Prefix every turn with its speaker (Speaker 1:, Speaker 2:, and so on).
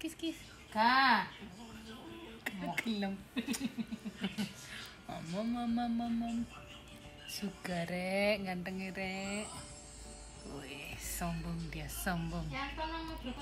Speaker 1: kis kis.
Speaker 2: Ka.
Speaker 1: Mokilom mama mama mama suka rek. Ganteng rek. Wih, sombong dia sombong.
Speaker 2: Yang tolong ngobrol